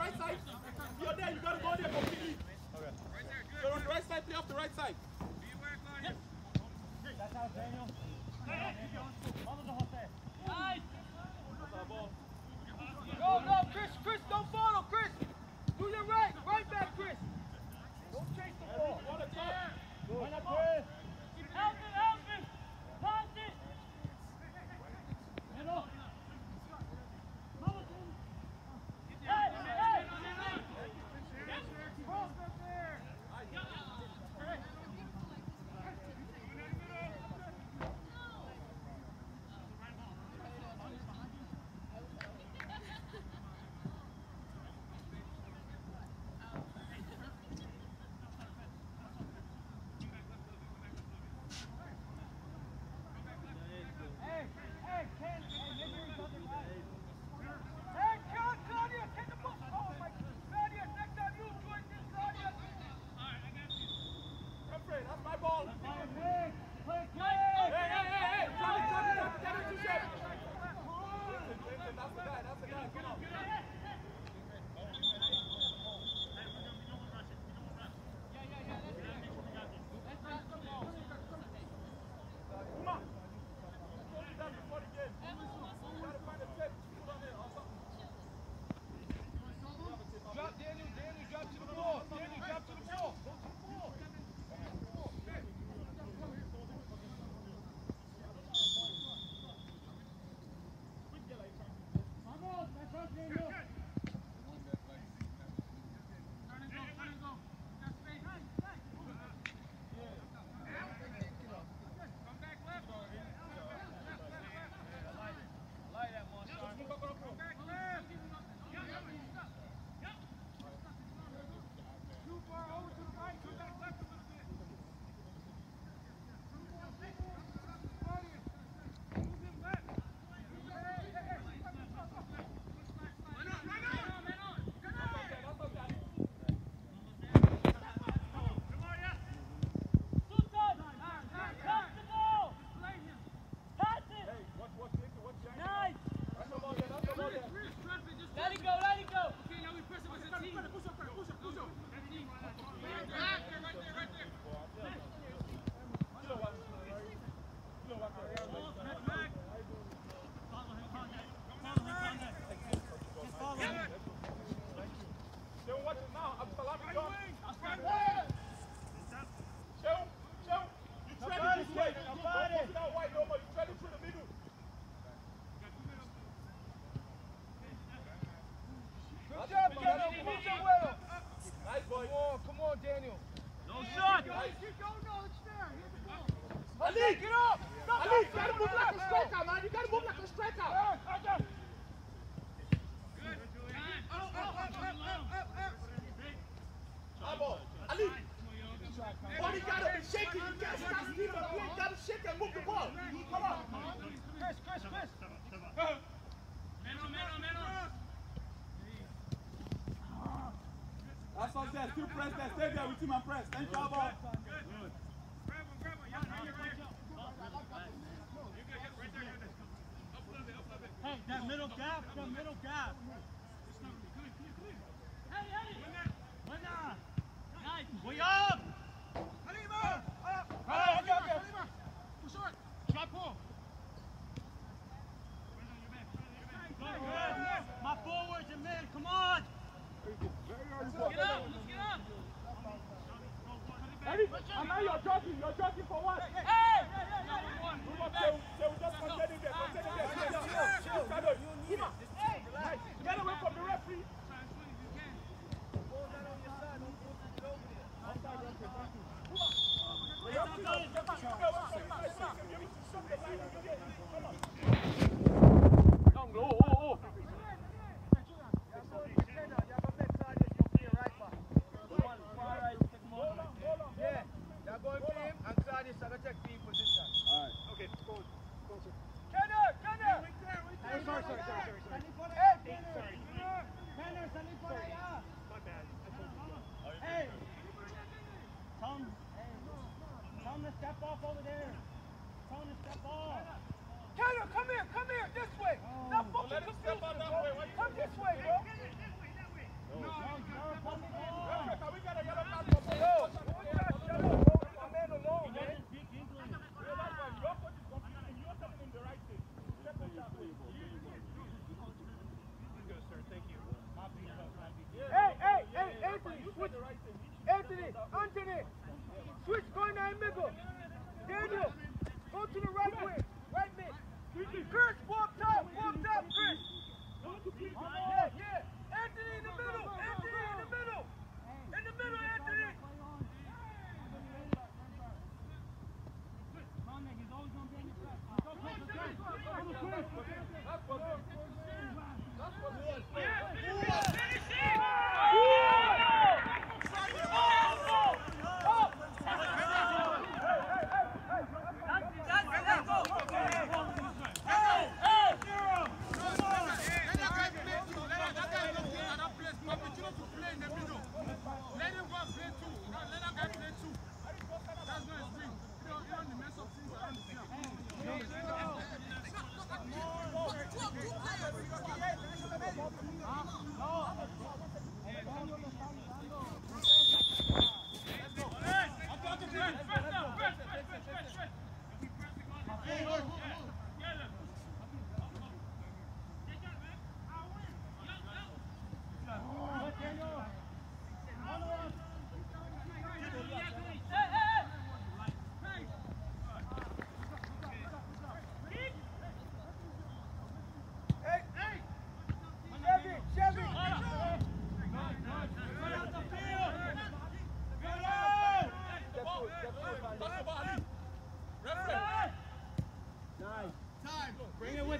right side. You're there, you there, still press there, stay there with him and press. Thank you, Abba.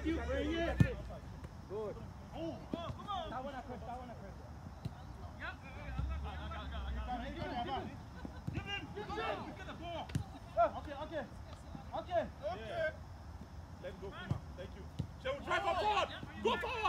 Matthew, bring it. Good. Oh, come on. That one I crushed, that one I crushed. Okay, okay, okay. Okay. Let's go, Kuma. Thank you. Shall we try for forward? Go forward!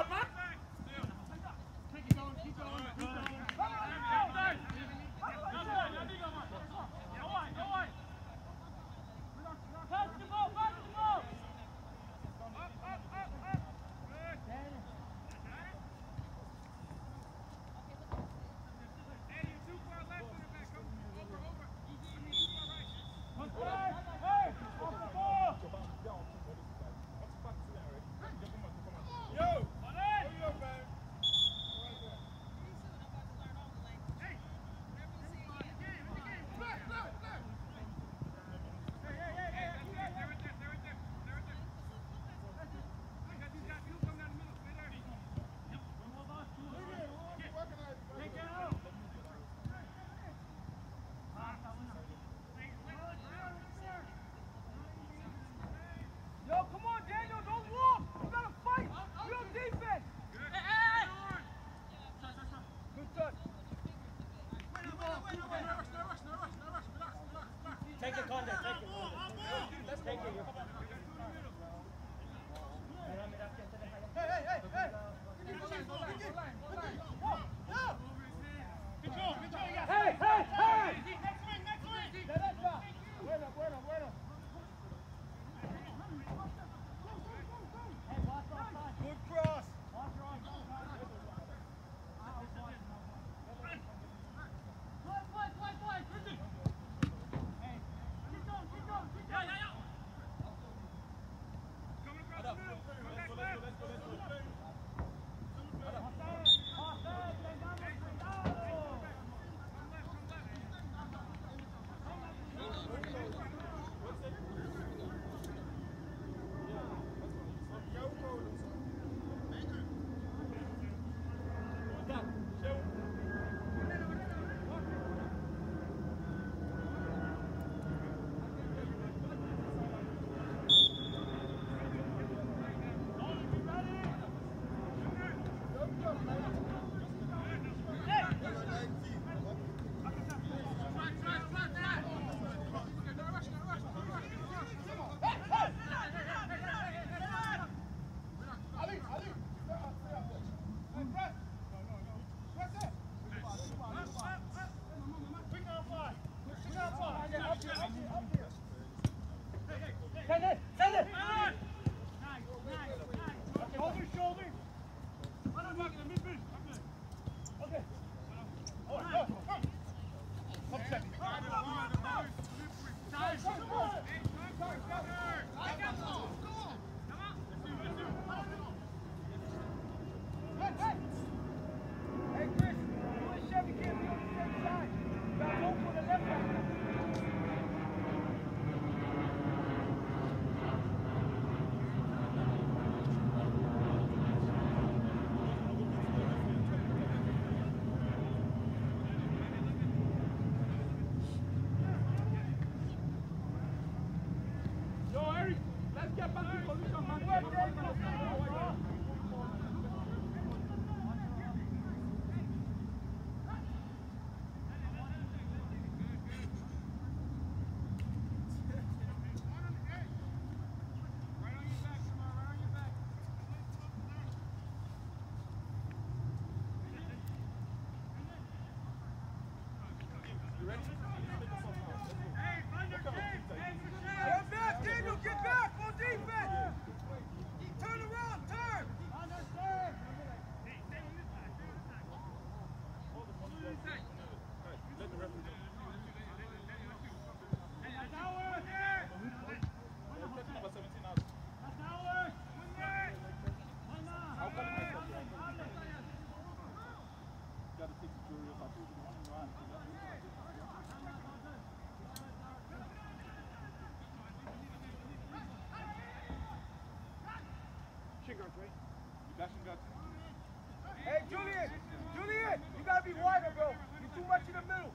Hey, Julian! Julian! You gotta be wider, bro. You're too much in the middle.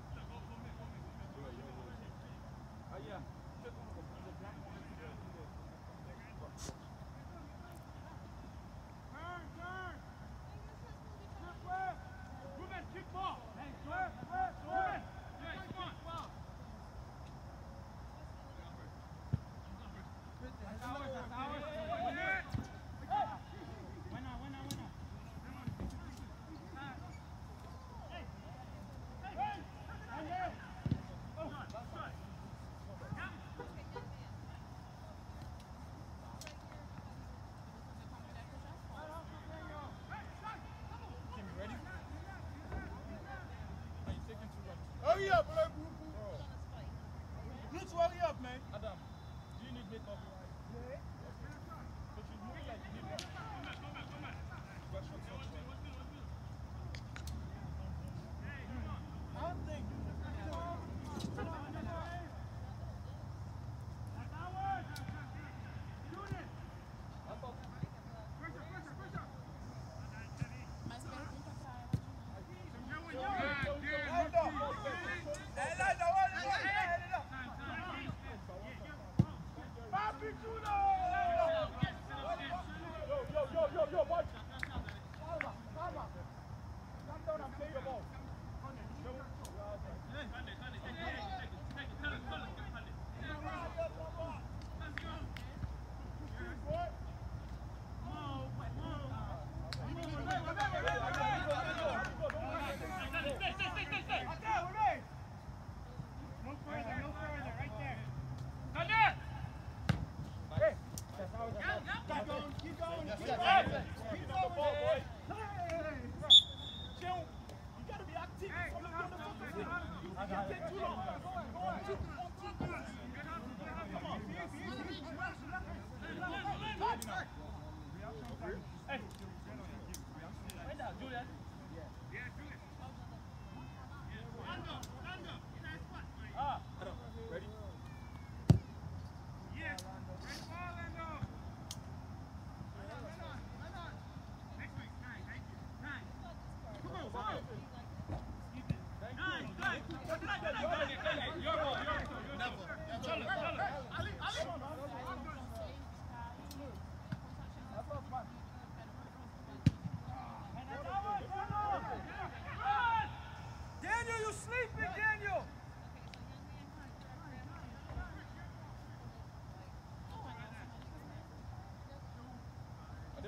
Buena, buena, buena. Hurry up,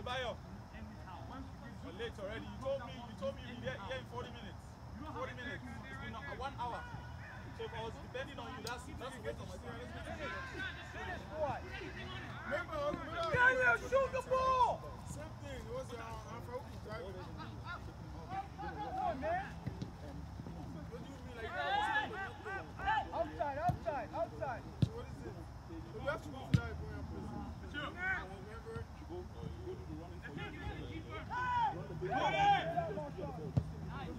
Adebayo. You're late already. You told me, you told me you'll be there here in 40 minutes. 40 minutes. It's been uh, one hour. So if I was depending on you, that's that's a waste of my time. Finish, boy. Remember, remember, Daniel, shoot the ball! same thing. It was uh, from driving. Come on, man. What do you mean like that? Outside, outside, outside. What is it? We have to go to that point. Remember? Good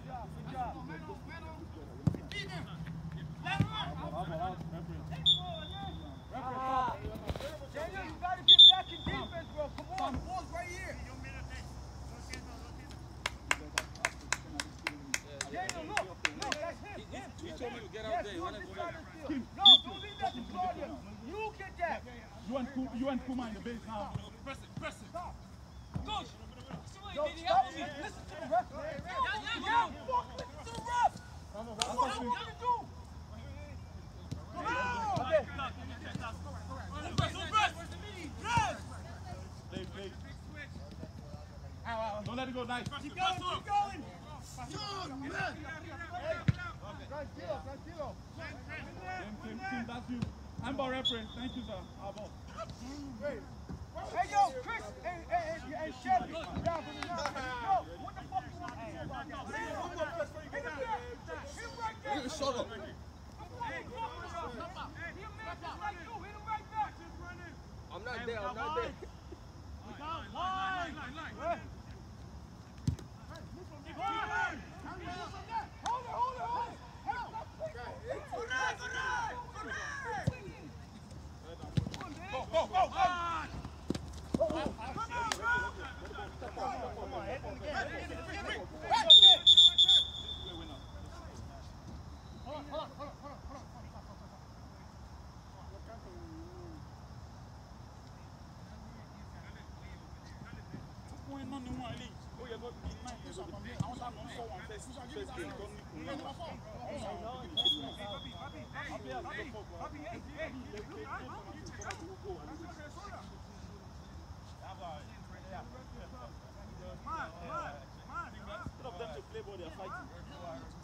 job, good job. Daniel, you gotta get back in defense, bro. Come on, ball's right here. Daniel, look, look, that's him. him. He told me to get Yes, out there. you He on wanted this to side go of the field. No, don't leave that to Claudia. You get that. You and Kuma, you and Kuma in the base now. Press it, press Stop. Don't stop me. Listen to the ref, man. Yeah, fuck, listen to the ref. What you want to do? Okay. Play, play. Don't let it go. Nice. Keep going, keep going. Tranquilo, tranquilo. Team, team, team, that's you. I'm ball reference. Thank you, sir. Our ball. Hey, yo, Chris and, and, and, and Chevy. Down for the nine. Yo, what the fuck you want me to do about that? Hit him there. Hit him right there. Shut up. I'm not there. I'm not there. of the day, I saw one first, first game, don't need to know. Man, man, man. Instead of them to play ball, they are fighting.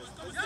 Let's go.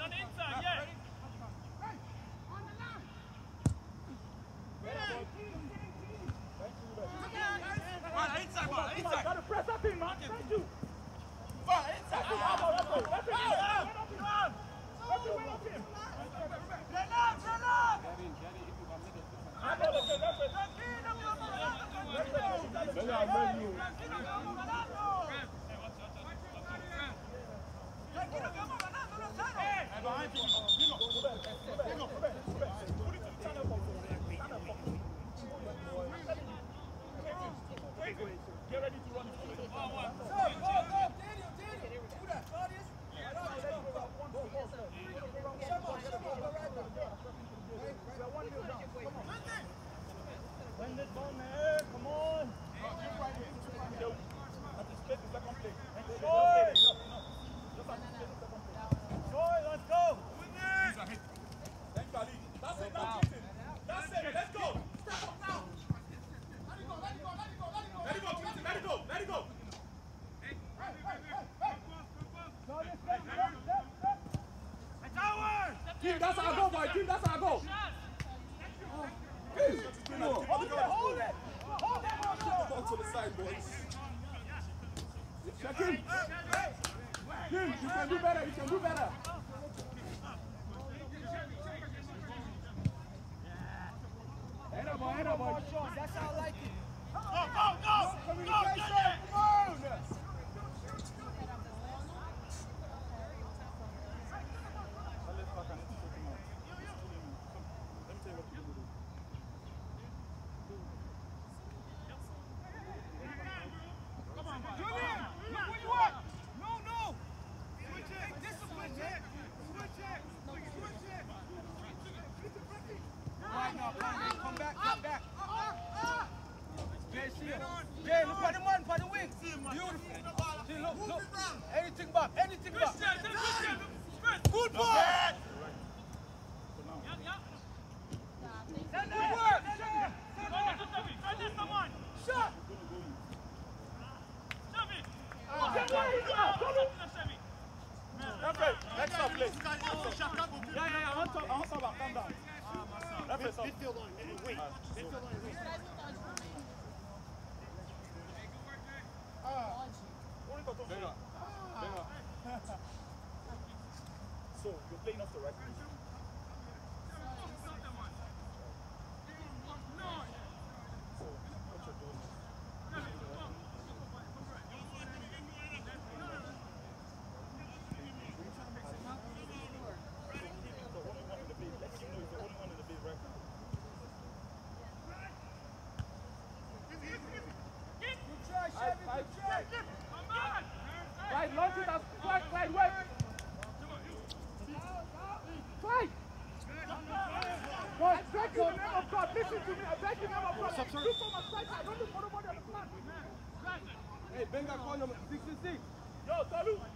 On yeah. Right, launch it as! listen to me. I beg you, never problem. Look for my striker. I don't look for nobody on the flank. Hey, Benga, call number 66. Yo, salute.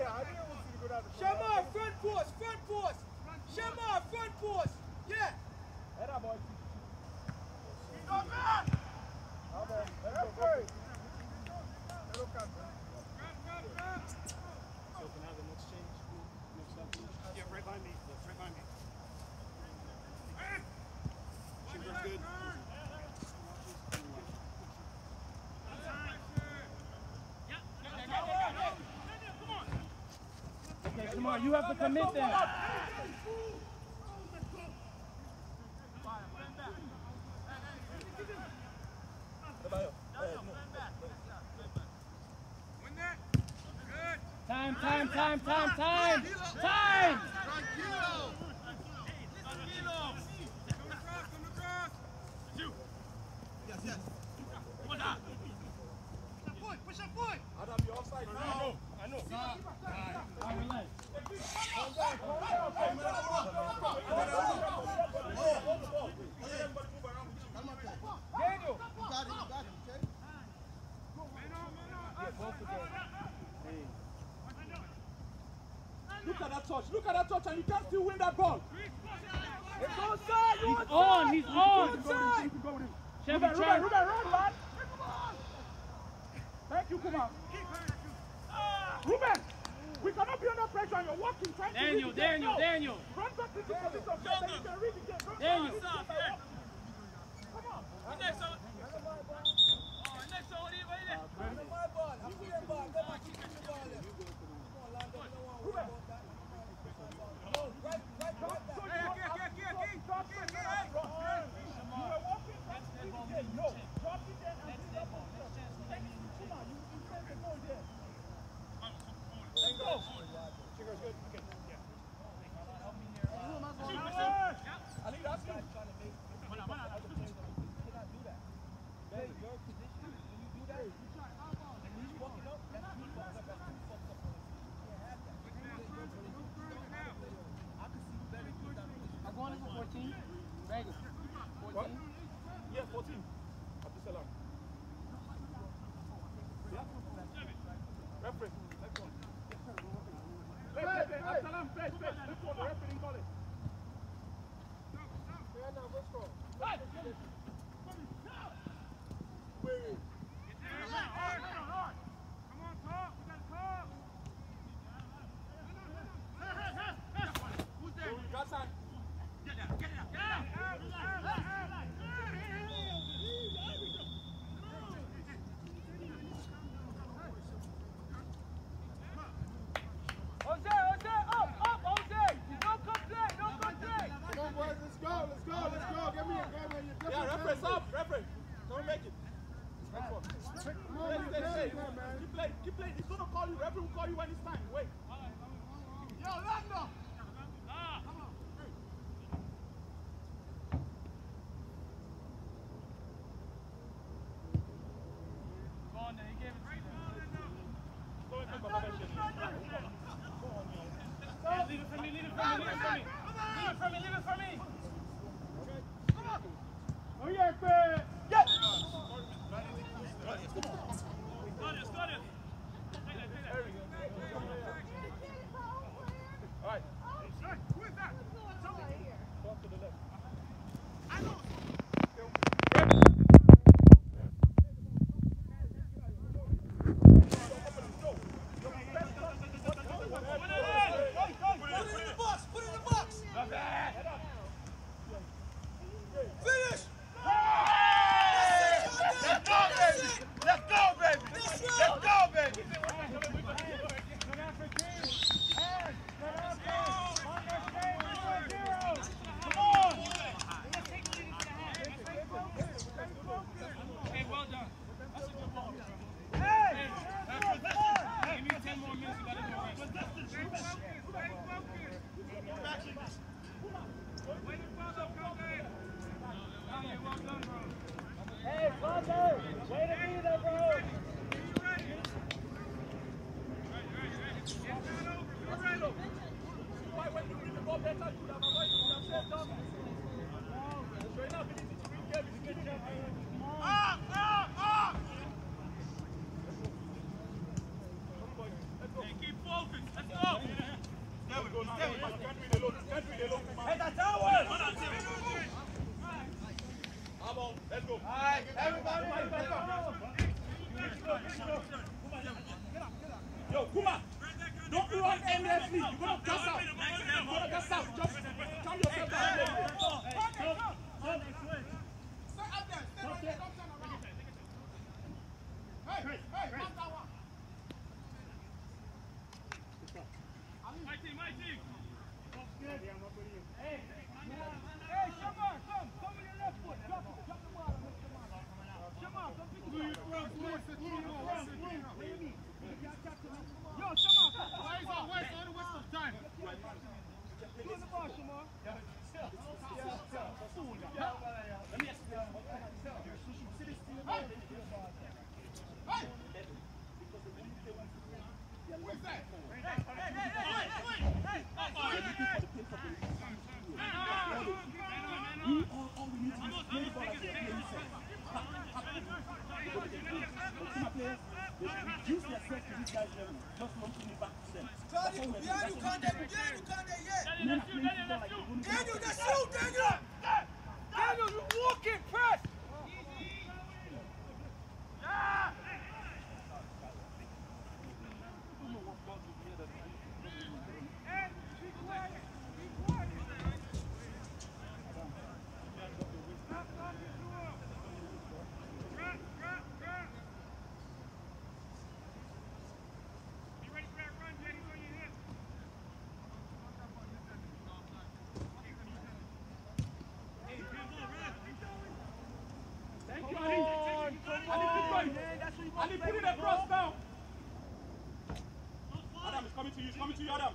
go Shamar, front force, front force. Shamar, front force. Yeah. Let that boy keep He's not bad. Let's go. So can I have the next yeah, right by me. Right by me. She good. You have to commit that. touch and you can still win that ball. He's outside. on, he's on. He's on. Ruben, Ruben, Ruben, run, lad. Thank you, Kuma. Ruben, we cannot be under pressure and you're walking, trying Daniel, to Daniel, Daniel, Daniel. Run back into position so you can read the game. Run Daniel. Come on. Coming to you. Adam.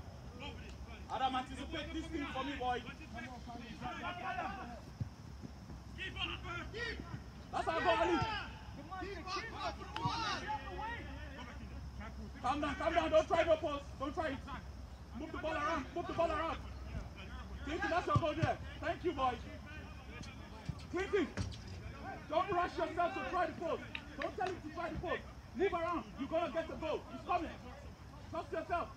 Adam, anticipate this thing for me, boy. That's how I go, Ali. Calm down, calm down. Don't try no pulse. Don't try it. Move the ball around. Move the ball around. Clinton, that's your goal there. Thank you, boy. Clinton, don't rush yourself to try the post. Don't tell him to try the post. Move around. You're going to get the goal. He's coming. Trust yourself.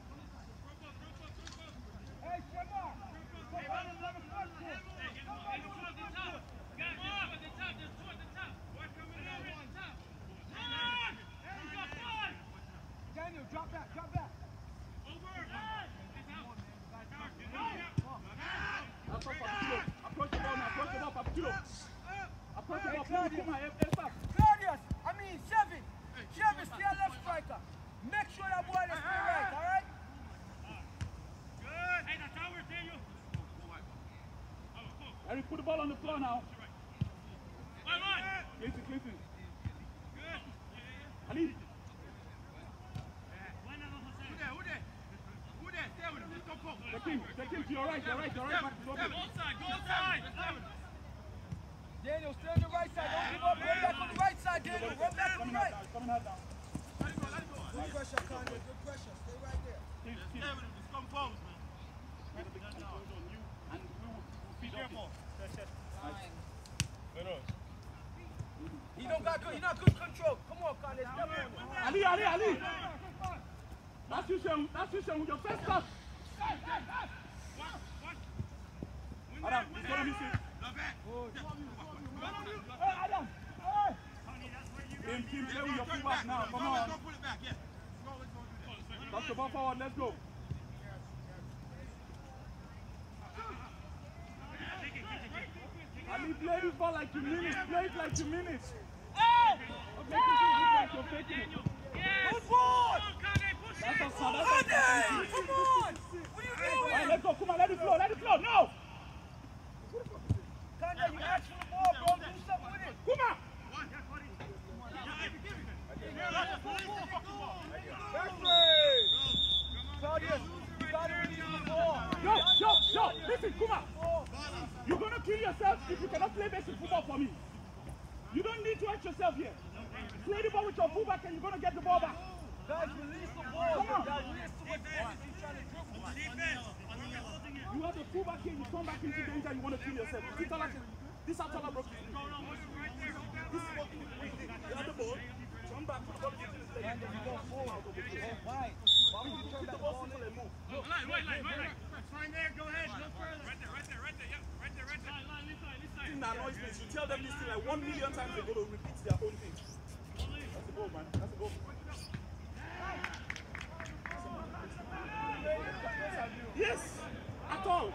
Claudius, I put it on, I put. I'm too. I put it up. Glorious. I mean Chevy. Chevy, a left striker. Make sure that boy is stay right, all right? Eric, put the ball on the floor now. Clinton, Clinton. Ali. Take him. Take him to your right. Your right. Your right. Back to the Daniel, stay on the right side. Don't give up. Run back on the right side, Daniel. Run back on the Coming right. out now. Coming out now. Good pressure, Kanye. Good pressure. Stay right there. Keep, keep. Get a big control on you, and we will we'll feed off it. He don't got good. He not good control. Come on, him. Ali, Ali, Ali. That's you, Sean. That's you, Sean. With your first touch. Adam, he's miss it. Hey, Adam. Hey. Team, team, play with your now. Come on. Touch the ball forward. Let's go. Ali, play this ball like you mean it. Play it like you mean it. Hey. Don't make it look like you're faking it. Good ball. That's a foul. That's a come on. What are you All right, let's go. Come on, let it flow. Let it flow. No. Kanye, you for the ball, bro. Do something with it. Come on. Claudius, you gotta release the ball. Yo, yo, yo. Listen, come on. You're gonna kill yourself if you cannot play basic football for me. You don't need to hurt yourself here. Play the ball with your fullback and you're gonna get the ball back. Guys, release the ball. Come on. Guys, release too much energy trying to dribble. You have the fullback here, you come back into danger, you want to kill yourself. This is Tola- this is how Tola broke his. This is what you have the ball, come back, put the ball into his leg, and then you go forward. Why? Why would you turn Hit the that ball ball simple in? and move. line there. Go ahead. No further. Right there, right there, right there. Thing that annoys me is you tell them this thing like one million times they go to repeat their own thing. That's a goal, man. That's a goal. Yes, at all.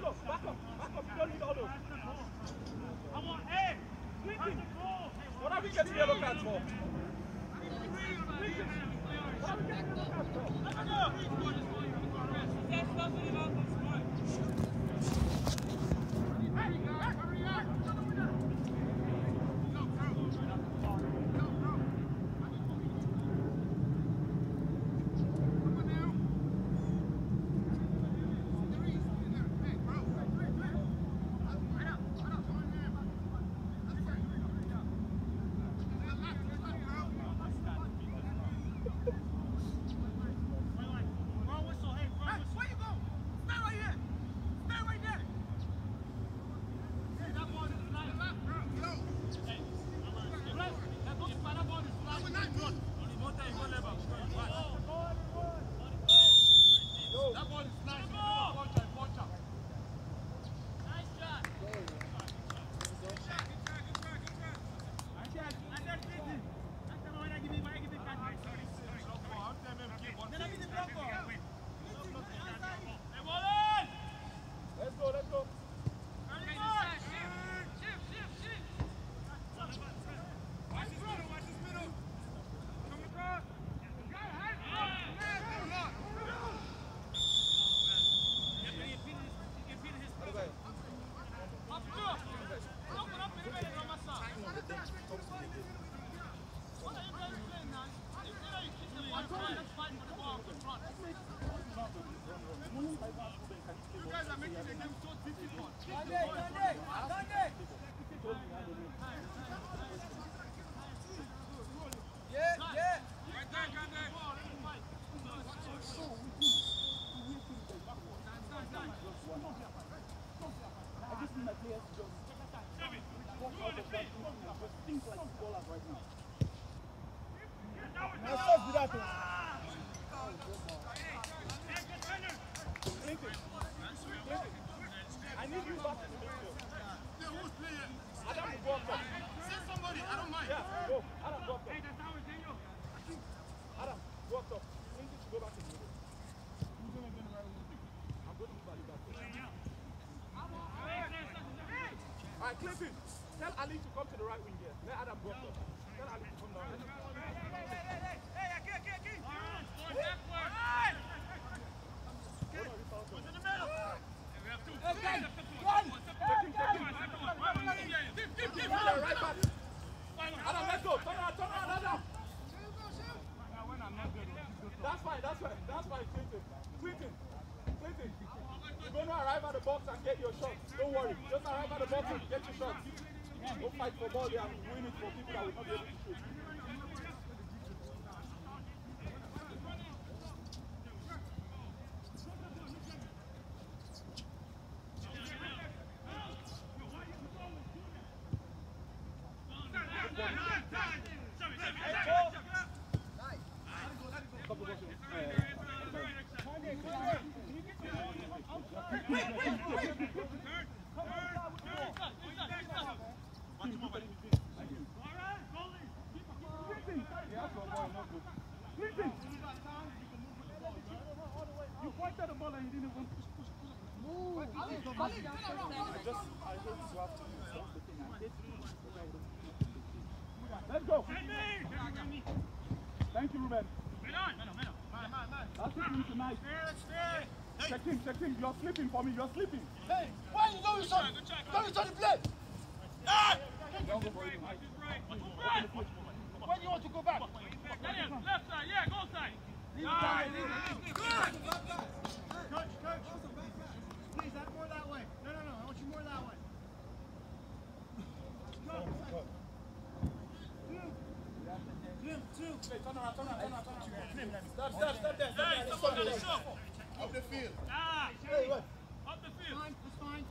Back up, All right, Clinton, tell Ali to come to the right wing here. Let Adam go up. Tell Ali to come down. Yeah, right back. Adam, let's go. Turn around, turn around, Adam. That's fine, that's fine, that's fine, Clinton. Clinton, Clinton, you're going to arrive at the box and get your shot. Don't worry, just arrive at the box and get your shot. Don't fight for ball there and win it for people that will not be able to shoot. You're sleeping for me. You're sleeping. Hey, why you going son? Going son to play? Don't go for it tonight. When you want to go back? Left side, yeah, go side. Coach, coach. Please, that more that way. No, no, no. I want you more that way. Jim, two. Hey, turn around, turn around, turn around, turn around. Stop, stop, stop there. Hey, Stop stop there. the Stop shuffle. there. Up the field. Ah, Hey, what? up the field. Fine, that's fine.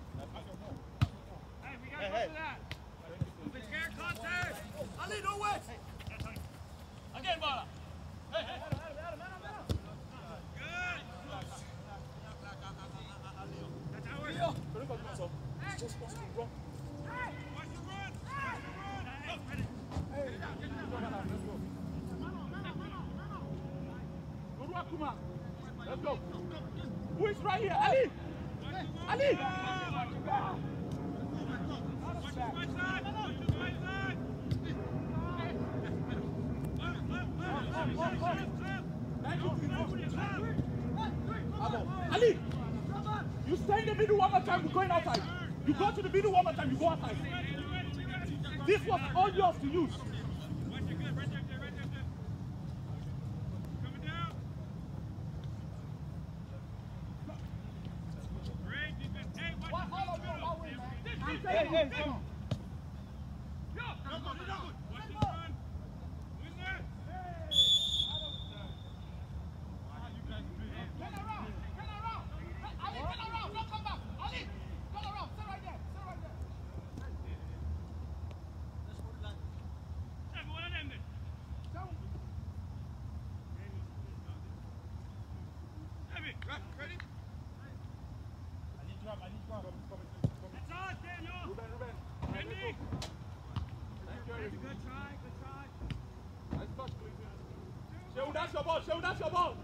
Hey, we gotta go to that. Be scared, contact. Ali, no way! Again, Bala. Hey, hey. Good. That's how we're Don't go do so. It's just supposed to run. Watch the run. Watch the run. Hey, ready. Let's go. Go to Akuma. Let's go. Who is right here? Ali! Ali! Ali! You stay in the middle one more time, we're going outside. You go to the middle one more time, you go outside. This was all yours to use. Watch it good. Right there, there, right there, there. Coming down. Great defense. Hey, watch the middle. Hey, hey, come on. Go. Watch the run. Win there. Turn around, turn around. Ali, turn around, don't come back. Ali, turn around, stay right there, stay right there. Hey, one of them then. Heavy. Ready? That's on, Daniel. Ruben, Ruben. Ready? Thank you. Good try, good try. Nice touch, please. Shehu, that's your ball. Shehu, that's your ball.